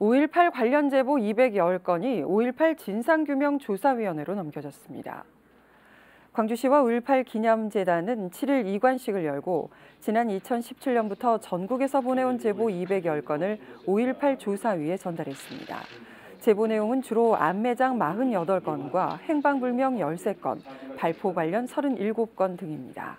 5.18 관련 제보 210건이 5.18 진상규명조사위원회로 넘겨졌습니다. 광주시와 5.18 기념재단은 7일 이관식을 열고 지난 2017년부터 전국에서 보내온 제보 210건을 5.18 조사위에 전달했습니다. 제보 내용은 주로 안매장 48건과 행방불명 13건, 발포 관련 37건 등입니다.